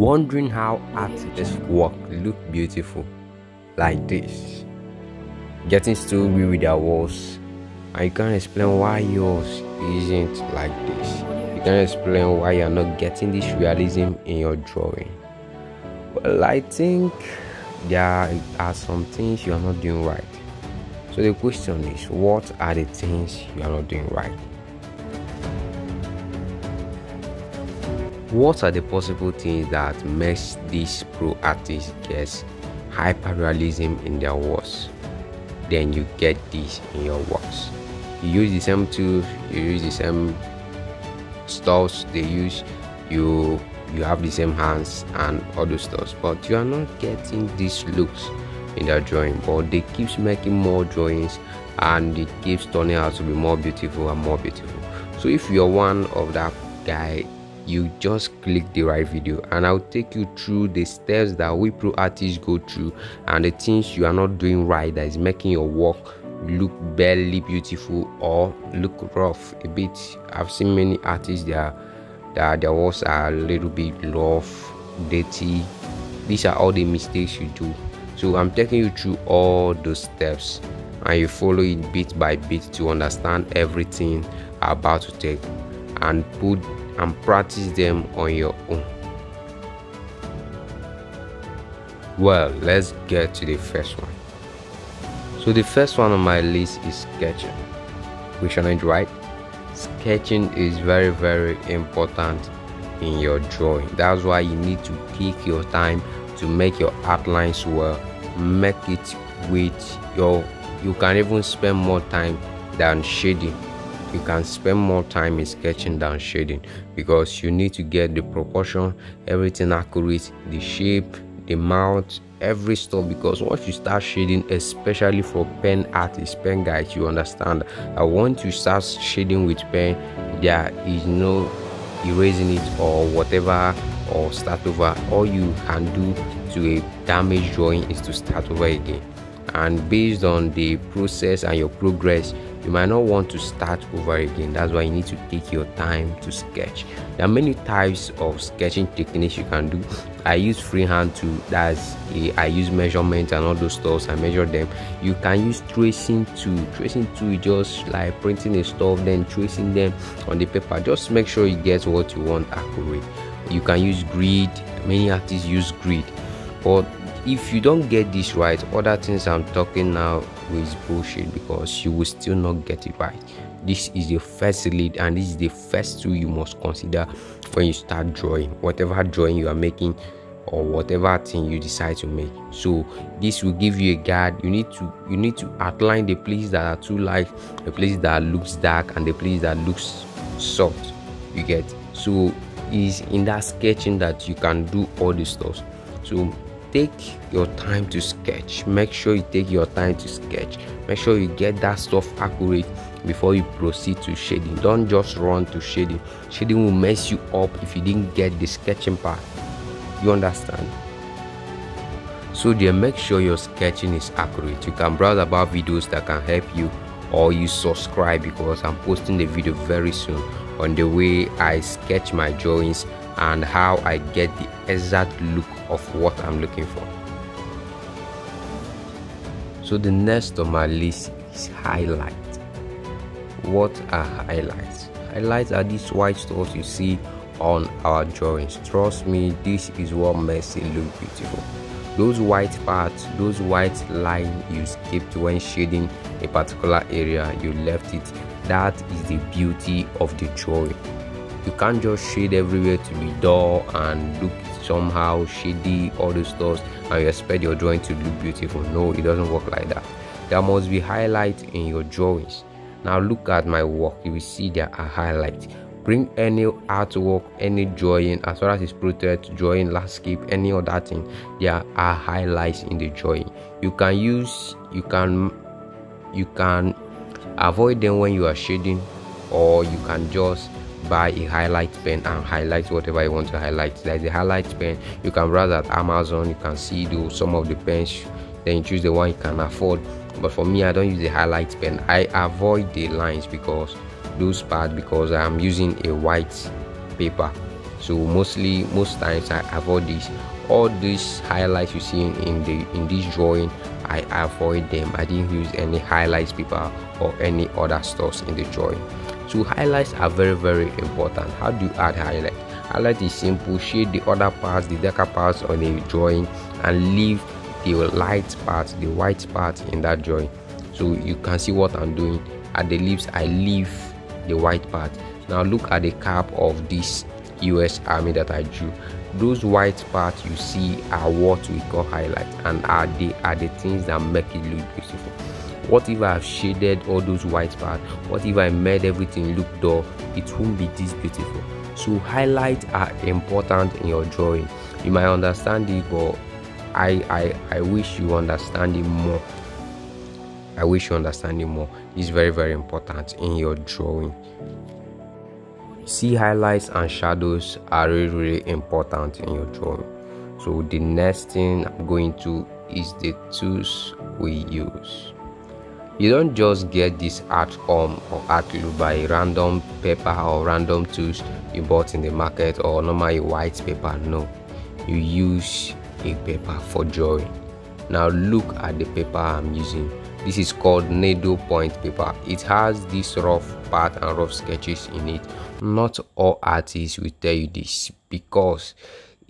wondering how artists work look beautiful like this. Getting story with their walls you can't explain why yours isn't like this. You can't explain why you're not getting this realism in your drawing. Well i think there are some things you are not doing right. So the question is what are the things you are not doing right what are the possible things that makes these pro artists get hyperrealism in their works? Then you get this in your works. You use the same tools you use the same stuffs they use you you have the same hands and all those stuff but you are not getting these looks in their drawing but they keeps making more drawings and it keeps turning out to be more beautiful and more beautiful. So if you're one of that guy you just click the right video and i'll take you through the steps that we pro artists go through and the things you are not doing right that is making your work look barely beautiful or look rough a bit. I've seen many artists that that their works are a little bit rough dirty. These are all the mistakes you do. So i'm taking you through all those steps and you follow it bit by bit to understand everything about to take and put and practice them on your own. Well, let's get to the first one. So, the first one on my list is sketching. Which one is right? Sketching is very, very important in your drawing. That's why you need to take your time to make your outlines well. Make it with your, you can even spend more time than shading you can spend more time in sketching than shading because you need to get the proportion everything accurate the shape the mouth every stuff because once you start shading especially for pen artists pen guys you understand. I want to start shading with pen there is no erasing it or whatever or start over. All you can do to a damaged drawing is to start over again. And based on the process and your progress you might not want to start over again. That's why you need to take your time to sketch. There are many types of sketching techniques you can do. I use freehand tool that's a, I use measurement and all those stuff i measure them. You can use tracing tool. Tracing tool just like printing a stuff then tracing them on the paper. Just make sure you get what you want accurate you can use grid. Many artists use grid. But if you don't get this right other things i'm talking now is bullshit because you will still not get it right. This is the first lead and this is the first tool you must consider when you start drawing. Whatever drawing you are making or whatever thing you decide to make. So this will give you a guide. You need to you need to outline the place that are too light the place that looks dark and the place that looks soft. You get? So is in that sketching that you can do all this stuff so take your time to sketch. Make sure you take your time to sketch. Make sure you get that stuff accurate before you proceed to shading. Don't just run to shading. Shading will mess you up if you didn't get the sketching part. You understand? So there make sure your sketching is accurate. You can browse about videos that can help you or you subscribe because i'm posting the video very soon on the way i sketch my drawings and how I get the exact look of what I'm looking for. So the next on my list is highlight. What are highlights? Highlights are these white stars you see on our drawings. Trust me, this is what makes it look beautiful. Those white parts, those white lines you skipped when shading a particular area, you left it. That is the beauty of the drawing you can't just shade everywhere to be dull and look somehow shady all those stuff and you expect your drawing to look beautiful. No it doesn't work like that. There must be highlight in your drawings. Now look at my work. You will see there are highlights. Bring any artwork any drawing as far as it's portrait drawing landscape any other thing there are highlights in the drawing. You can use you can you can avoid them when you are shading or you can just buy a highlight pen and highlight whatever you want to highlight. There's a highlight pen. You can browse at amazon. You can see the, some of the pens. Then you choose the one you can afford. But for me i don't use the highlight pen. I avoid the lines because those parts because i'm using a white paper. So mostly most times i avoid this. All these highlights you see in the in this drawing i avoid them. I didn't use any highlights paper or any other stuff in the drawing so highlights are very very important. How do you add highlight? Highlight is simple shade the other parts the darker parts on the drawing and leave the light part the white part in that drawing. So you can see what i'm doing. At the lips i leave the white part. Now look at the cap of this us army that i drew. Those white parts you see are what we call highlight and are they are the things that make it look beautiful what if i have shaded all those white parts what if i made everything look dull it won't be this beautiful so highlights are important in your drawing you might understand it but I, I I wish you understand it more. I wish you understand it more. It's very very important in your drawing. See highlights and shadows are really really important in your drawing. So the next thing I'm going to is the tools we use. You don't just get this art form or art glue by random paper or random tools you bought in the market or normally white paper. No, you use a paper for drawing. Now look at the paper I'm using. This is called needle point paper. It has this rough part and rough sketches in it. Not all artists will tell you this because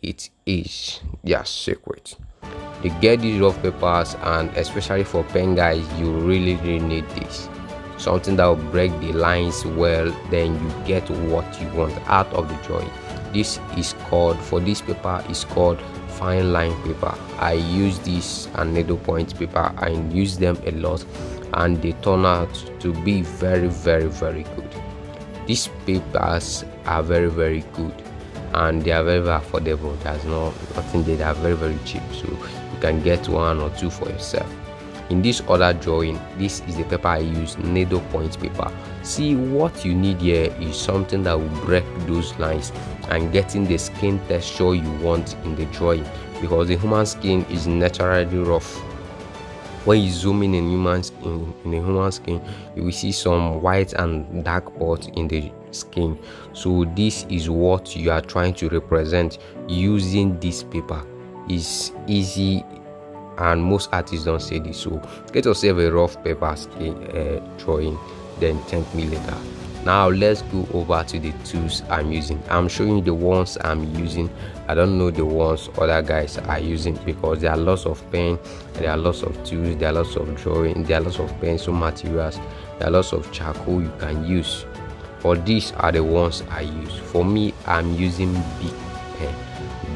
it is their secret. They get these rough papers and especially for pen guys, you really really need this. Something that will break the lines well, then you get what you want out of the drawing. This is called for this paper is called fine line paper i use this and needlepoint paper and use them a lot and they turn out to be very very very good these papers are very very good and they are very, very affordable there's no nothing they are very very cheap so can get one or two for yourself. In this other drawing this is the paper i use needle point paper. See what you need here is something that will break those lines and getting the skin texture you want in the drawing because the human skin is naturally rough. When you zoom in in human skin in a human skin you will see some white and dark spots in the skin. So this is what you are trying to represent using this paper is easy and most artists don't say this so get yourself a rough paper skin uh, drawing then thank me later. Now let's go over to the tools i'm using. I'm showing you the ones i'm using. I don't know the ones other guys are using because there are lots of pen there are lots of tools there are lots of drawing there are lots of pencil materials there are lots of charcoal you can use. But these are the ones i use. For me i'm using Bic pen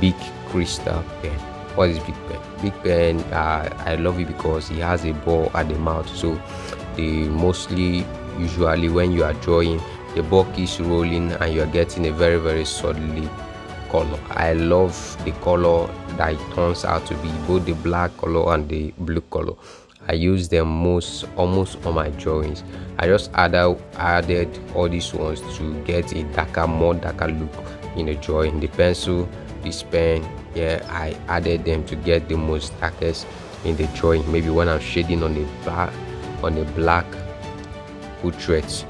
Bic crystal pen what is big pen big pen uh, i love it because it has a ball at the mouth. So the mostly usually when you are drawing the ball is rolling and you are getting a very very solid color. I love the color that it turns out to be both the black color and the blue color. I use them most almost on my drawings. I just added added all these ones to get a darker more darker look in the drawing. The pencil this pen yeah i added them to get the most darkest in the drawing. Maybe when i'm shading on the black on a black portrait.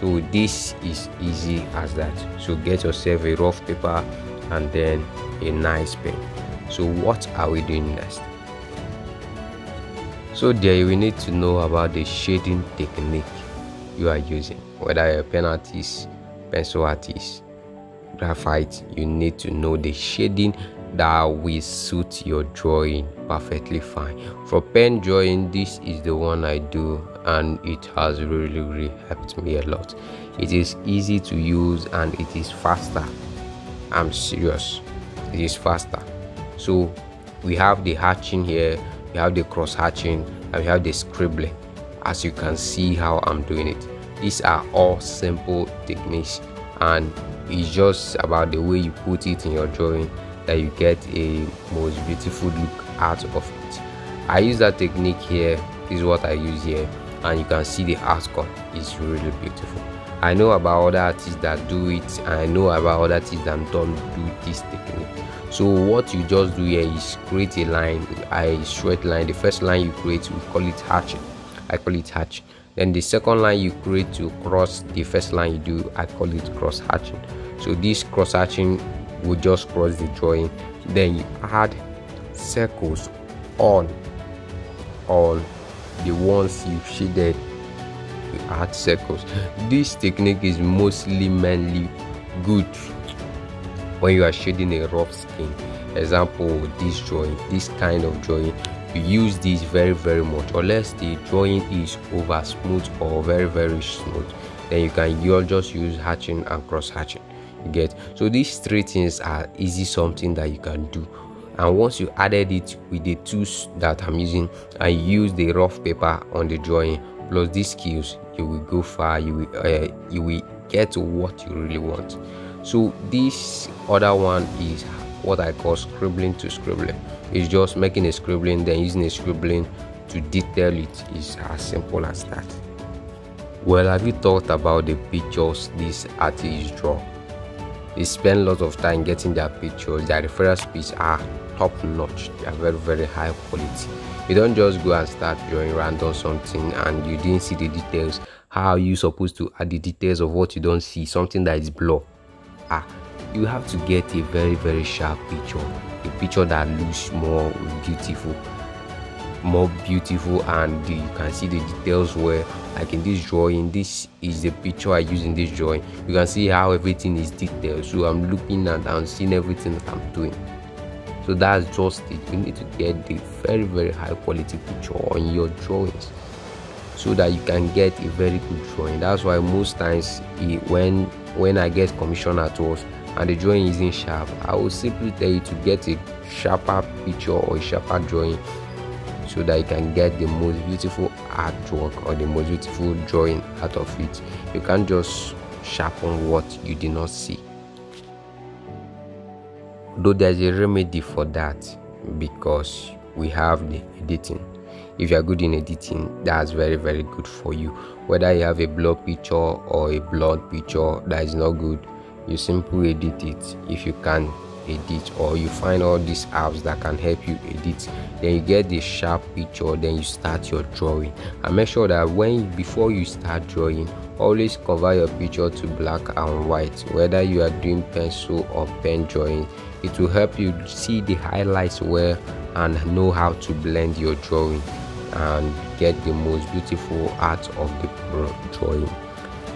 So this is easy as that. So get yourself a rough paper and then a nice pen. So what are we doing next? So there we need to know about the shading technique you are using. Whether you're a pen artist pencil artist graphite you need to know the shading that will suit your drawing perfectly fine. For pen drawing this is the one i do and it has really really helped me a lot. It is easy to use and it is faster. I'm serious. It is faster. So we have the hatching here we have the cross hatching and we have the scribbling as you can see how i'm doing it. These are all simple techniques and it's just about the way you put it in your drawing that you get a most beautiful look out of it. I use that technique here this is what i use here and you can see the outcome is really beautiful. I know about other artists that do it and i know about other artists that don't do this technique. So what you just do here is create a line a straight line. The first line you create we call it hatching i call it hatch. Then the second line you create to cross the first line you do i call it cross hatching. So this cross hatching will just cross the drawing. Then you add circles on on the ones you shaded. You add circles. This technique is mostly mainly good when you are shading a rough skin. Example this drawing this kind of drawing you use this very very much unless the drawing is over smooth or very very smooth. Then you can you just use hatching and cross hatching get. So these three things are easy something that you can do. And once you added it with the tools that i'm using i use the rough paper on the drawing plus these skills you will go far you will uh, you will get what you really want. So this other one is what i call scribbling to scribbling. It's just making a scribbling then using a scribbling to detail it is as simple as that. Well have you thought about the pictures these artists draw they spend a lot of time getting their pictures their reference speech are top notch they are very very high quality. You don't just go and start drawing random something and you didn't see the details. How are you supposed to add the details of what you don't see? Something that is blur. Ah you have to get a very very sharp picture. A picture that looks more beautiful more beautiful and you can see the details where like in this drawing this is the picture i use in this drawing. You can see how everything is detailed. So i'm looking and seeing everything that i'm doing. So that's just it. You need to get the very very high quality picture on your drawings so that you can get a very good drawing. That's why most times when when i get commission at all and the drawing isn't sharp i will simply tell you to get a sharper picture or a sharper drawing so that you can get the most beautiful artwork or the most beautiful drawing out of it. You can't just sharpen what you did not see. Though there's a remedy for that because we have the editing. If you are good in editing that's very very good for you. Whether you have a blur picture or a blurred picture that is not good you simply edit it if you can edit or you find all these apps that can help you edit then you get the sharp picture then you start your drawing. And make sure that when before you start drawing always cover your picture to black and white. Whether you are doing pencil or pen drawing it will help you see the highlights well and know how to blend your drawing and get the most beautiful art of the drawing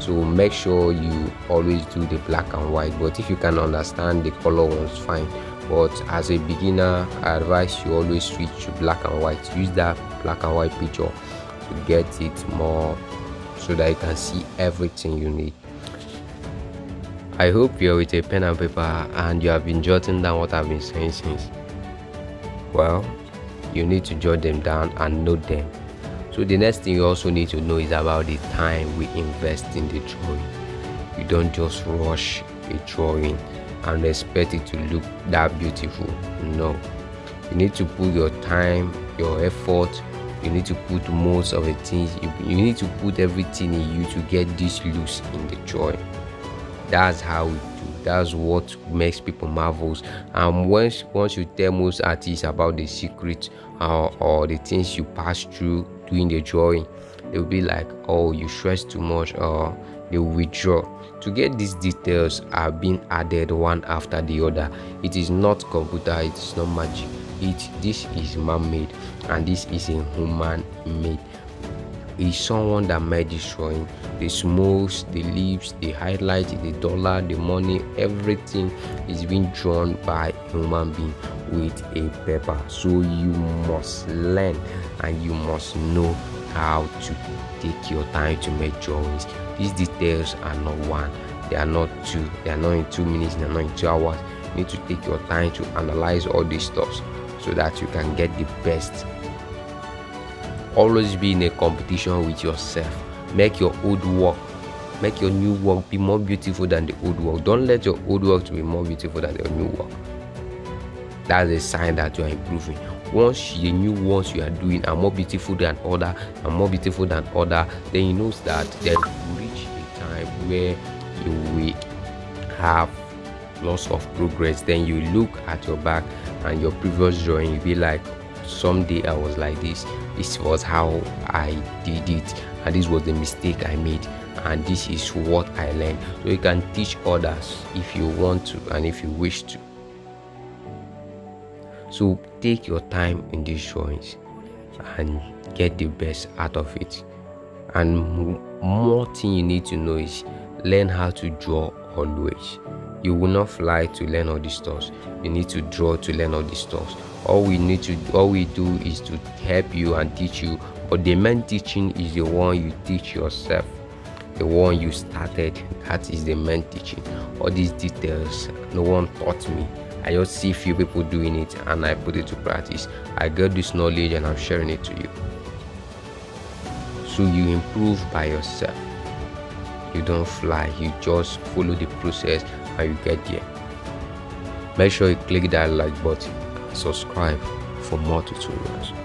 so make sure you always do the black and white but if you can understand the color ones fine. But as a beginner i advise you always switch to black and white. Use that black and white picture to get it more so that you can see everything you need. I hope you're with a pen and paper and you have been jotting down what i've been saying since. Well you need to jot them down and note them so the next thing you also need to know is about the time we invest in the drawing. You don't just rush a drawing and expect it to look that beautiful. No. You need to put your time, your effort, you need to put most of the things, you, need to put everything in you to get this loose in the drawing. That's how we do. That's what makes people marvels. And once once you tell most artists about the secret uh, or the things you pass through doing the drawing they'll be like oh you stress too much or they will withdraw. To get these details are being added one after the other. It is not computer it is not magic. It this is man-made and this is a human made is someone that made this drawing. The smokes the leaves the highlight the dollar the money everything is being drawn by human being with a paper. So you must learn and you must know how to take your time to make drawings. These details are not one they are not two they are not in two minutes they are not in two hours. You need to take your time to analyze all these stuff so that you can get the best always be in a competition with yourself. Make your old work make your new work be more beautiful than the old work. Don't let your old work to be more beautiful than your new work. That's a sign that you are improving. Once the new ones you are doing are more beautiful than other and more beautiful than other then you know that then you reach a time where you will have lots of progress. Then you look at your back and your previous drawing you be like someday i was like this. This was how i did it and this was the mistake i made and this is what i learned. So you can teach others if you want to and if you wish to. So take your time in these drawings and get the best out of it. And more thing you need to know is learn how to draw always you will not fly to learn all these stuff. You need to draw to learn all these stuff. All we need to all we do is to help you and teach you. But the main teaching is the one you teach yourself. The one you started that is the main teaching. All these details no one taught me. I just see few people doing it and i put it to practice. I got this knowledge and i'm sharing it to you. So you improve by yourself. You don't fly you just follow the process and you get there? Make sure you click that like button. And subscribe for more tutorials